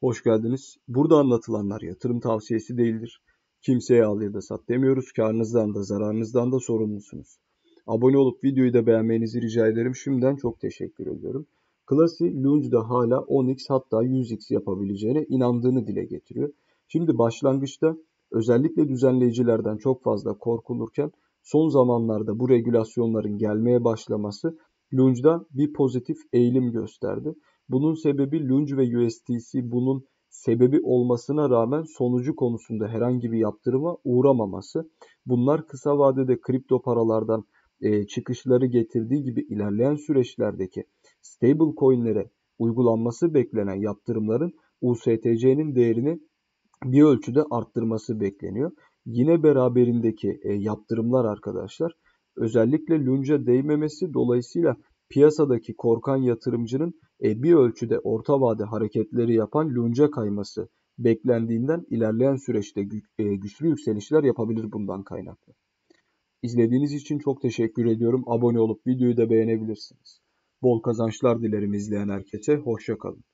Hoş geldiniz. Burada anlatılanlar yatırım tavsiyesi değildir. Kimseye al ya da sat demiyoruz. Karnınızdan da zararınızdan da sorumlusunuz. Abone olup videoyu da beğenmenizi rica ederim. Şimdiden çok teşekkür ediyorum. Klasi Lunge'da hala 10x hatta 100x yapabileceğine inandığını dile getiriyor. Şimdi başlangıçta özellikle düzenleyicilerden çok fazla korkulurken son zamanlarda bu regülasyonların gelmeye başlaması Lunge'da bir pozitif eğilim gösterdi. Bunun sebebi Lunge ve USTC bunun sebebi olmasına rağmen sonucu konusunda herhangi bir yaptırıma uğramaması. Bunlar kısa vadede kripto paralardan e, çıkışları getirdiği gibi ilerleyen süreçlerdeki stable coinlere uygulanması beklenen yaptırımların USTC'nin değerini bir ölçüde arttırması bekleniyor. Yine beraberindeki e, yaptırımlar arkadaşlar özellikle Lunge'a değmemesi dolayısıyla piyasadaki korkan yatırımcının e, bir ölçüde orta vade hareketleri yapan Lunge'a kayması beklendiğinden ilerleyen süreçte gü e, güçlü yükselişler yapabilir bundan kaynaklı. İzlediğiniz için çok teşekkür ediyorum. Abone olup videoyu da beğenebilirsiniz. Bol kazançlar dilerim izleyen herkese. Hoşçakalın.